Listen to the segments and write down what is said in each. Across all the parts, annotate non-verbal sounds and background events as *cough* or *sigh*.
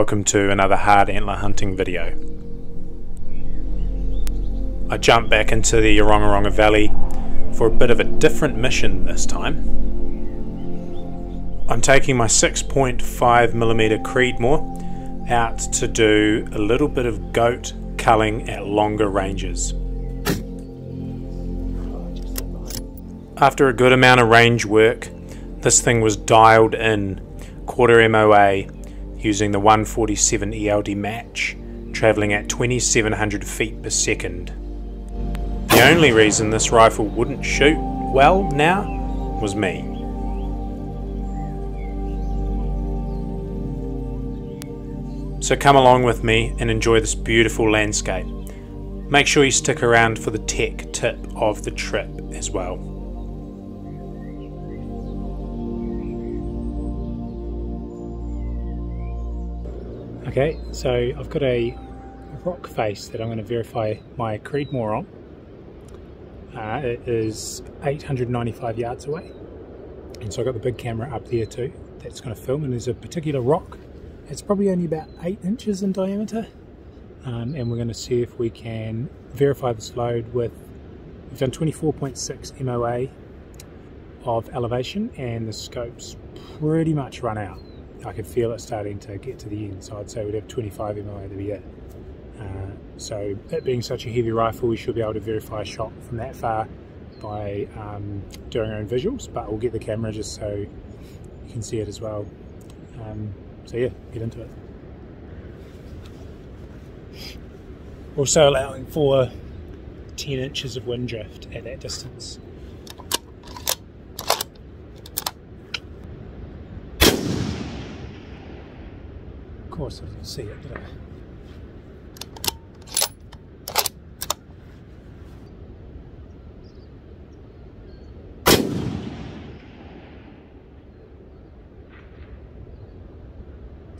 Welcome to another hard antler hunting video. I jump back into the Orongorongo Valley for a bit of a different mission this time. I'm taking my 6.5mm Creedmoor out to do a little bit of goat culling at longer ranges. After a good amount of range work, this thing was dialed in quarter MOA using the 147 ELD match, travelling at 2700 feet per second. The only reason this rifle wouldn't shoot well now was me. So come along with me and enjoy this beautiful landscape. Make sure you stick around for the tech tip of the trip as well. Okay, so I've got a rock face that I'm going to verify my Creedmoor on. Uh, it is 895 yards away. And so I've got the big camera up there too that's going to film and there's a particular rock. It's probably only about 8 inches in diameter. Um, and we're going to see if we can verify this load with, we've done 24.6 MOA of elevation and the scope's pretty much run out. I could feel it starting to get to the end, so I'd say we'd have 25 MOA to be it. Uh, so it being such a heavy rifle, we should be able to verify a shot from that far by um, doing our own visuals, but we'll get the camera just so you can see it as well. Um, so yeah, get into it. Also allowing for 10 inches of wind drift at that distance. Course I didn't see it, I?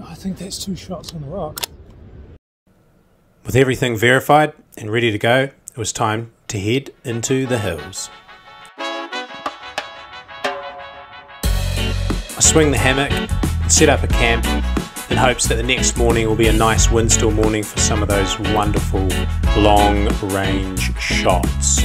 Oh, I think that's two shots on the rock. With everything verified and ready to go, it was time to head into the hills. I swing the hammock, set up a camp in hopes that the next morning will be a nice windstill morning for some of those wonderful long range shots.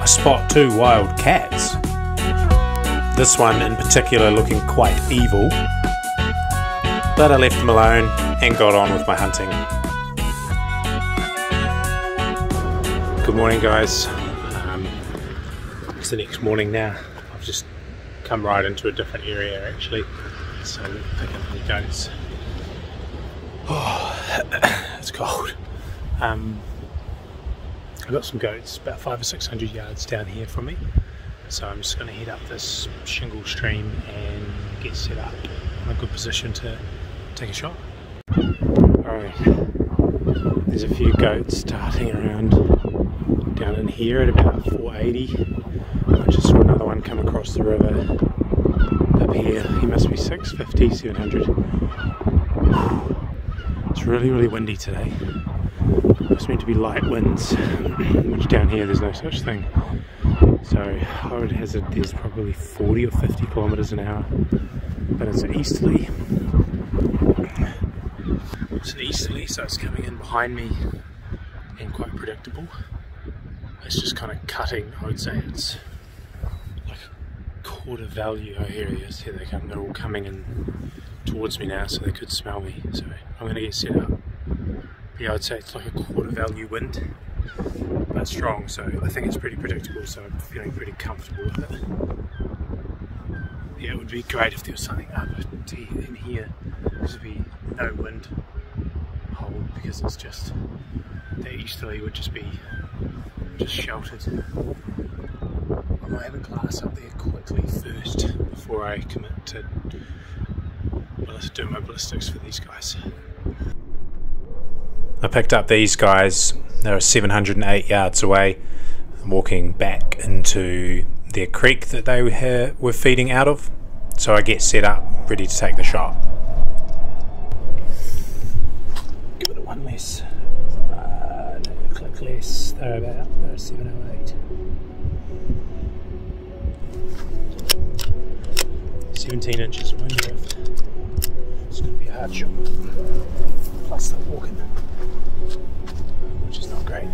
I spot two wild cats. This one in particular looking quite evil but I left them alone and got on with my hunting. Good morning guys. Um, it's the next morning now. I've just come right into a different area actually. So pick up the goats. Oh, *coughs* it's cold. Um, I've got some goats about five or six hundred yards down here from me. So I'm just going to head up this shingle stream and get set up in a good position to take a shot. Alright, there's a few goats starting around down in here at about 480. I just saw another one come across the river up here. He must be 650, 700. It's really, really windy today. It's meant to be light winds, *clears throat* which down here there's no such thing. So I would hazard there's probably 40 or 50 kilometers an hour, but it's easterly it's an easterly, so it's coming in behind me and quite predictable. It's just kind of cutting, I would say it's like quarter value. Oh, here he is, here they come, they're all coming in towards me now, so they could smell me. So I'm going to get set up. But yeah, I'd say it's like a quarter value wind, but strong, so I think it's pretty predictable, so I'm feeling pretty comfortable with it. Yeah, it would be great if there was something up in here. There would be no wind hold because it's just the easterly would just be just sheltered. I might have a glass up there quickly first before I commit to doing my ballistics for these guys. I picked up these guys, they're 708 yards away, walking back into their creek that they were feeding out of. So I get set up, ready to take the shot. Less. Uh, click less. They're about they're 708. 17 inches wind drift. It's going to be a hard shot. Plus the walking, which is not great.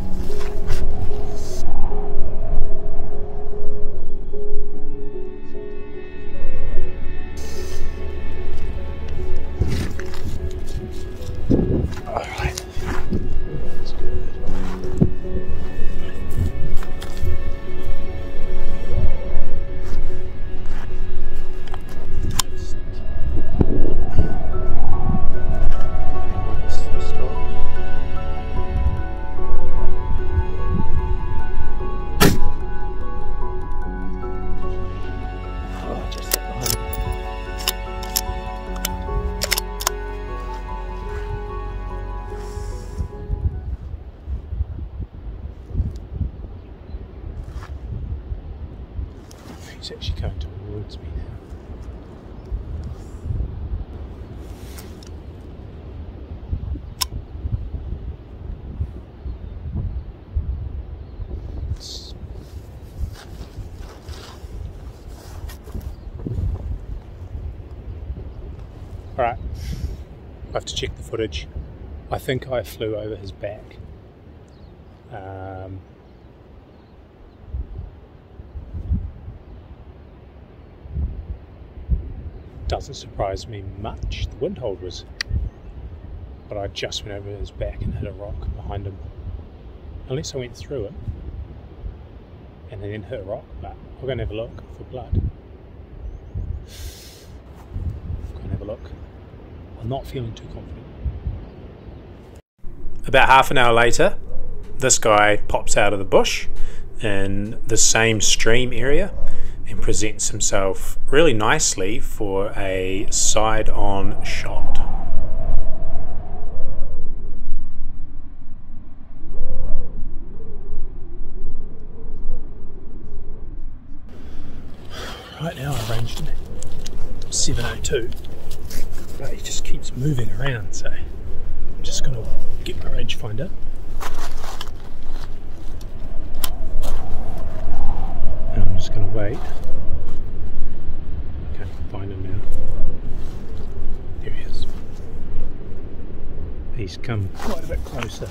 He's actually coming towards me now. Alright, I have to check the footage. I think I flew over his back. Um, doesn't surprise me much. The wind hold was, but I just went over his back and hit a rock behind him. Unless I went through it and then hit a rock, but I'll going to have a look for blood. Go and have a look. I'm not feeling too confident. About half an hour later, this guy pops out of the bush in the same stream area and presents himself really nicely for a side on shot. Right now I ranged him at 702, but he just keeps moving around, so I'm just going to get my rangefinder. I'm just going to wait. Can't find him now. There he is. He's come quite a bit closer.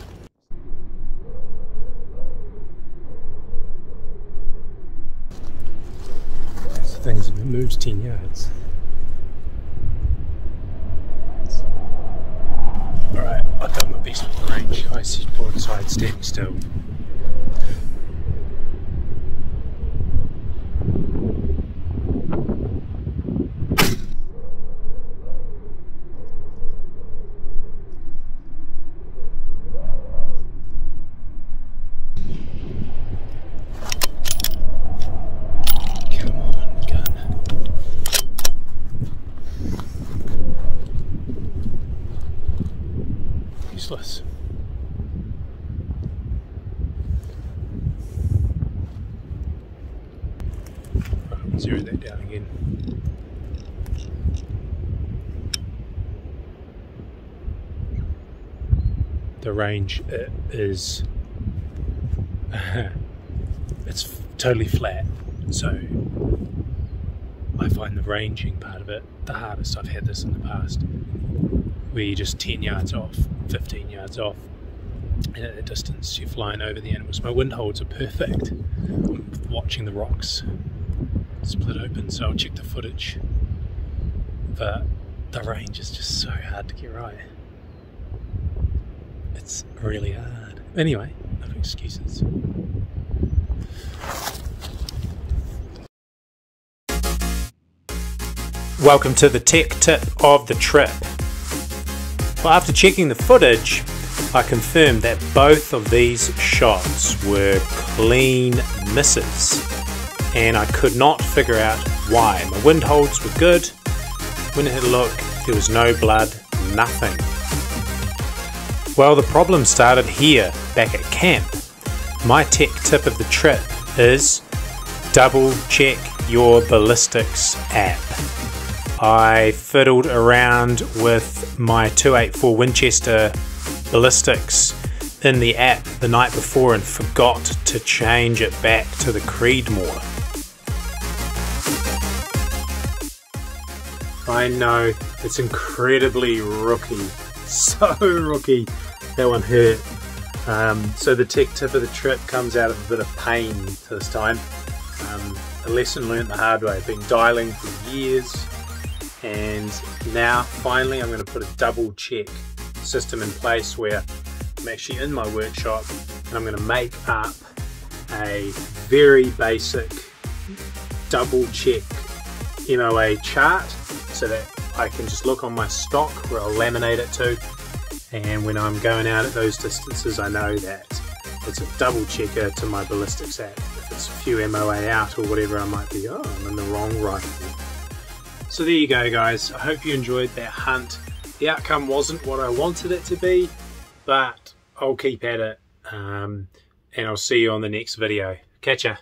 These things have moved 10 yards. Alright, I've done my best with the range. I see broadside standing still. Come on, gun. Right, Zero that down again. The range uh, is *laughs* it's totally flat, so I find the ranging part of it the hardest. I've had this in the past, where you're just 10 yards off, 15 yards off, and at the distance you're flying over the animals. My wind holds are perfect. I'm watching the rocks split open, so I'll check the footage. But the range is just so hard to get right. It's really hard. Anyway, no excuses. Welcome to the tech tip of the trip. Well, after checking the footage, I confirmed that both of these shots were clean misses, and I could not figure out why. My wind holds were good. When I had a look, there was no blood, nothing. Well, the problem started here, back at camp. My tech tip of the trip is double check your ballistics app. I fiddled around with my 284 Winchester ballistics in the app the night before and forgot to change it back to the Creedmoor. I know, it's incredibly rookie. *laughs* So rookie. That one hurt. Um, so the tech tip of the trip comes out of a bit of pain this time. Um, a lesson learned the hard way. I've been dialing for years and now finally I'm going to put a double check system in place where I'm actually in my workshop and I'm going to make up a very basic double check MOA chart so that I can just look on my stock where I'll laminate it to and when I'm going out at those distances I know that it's a double checker to my ballistics app. If it's a few MOA out or whatever I might be, oh I'm in the wrong rifle. So there you go guys, I hope you enjoyed that hunt. The outcome wasn't what I wanted it to be, but I'll keep at it um, and I'll see you on the next video. Catch ya!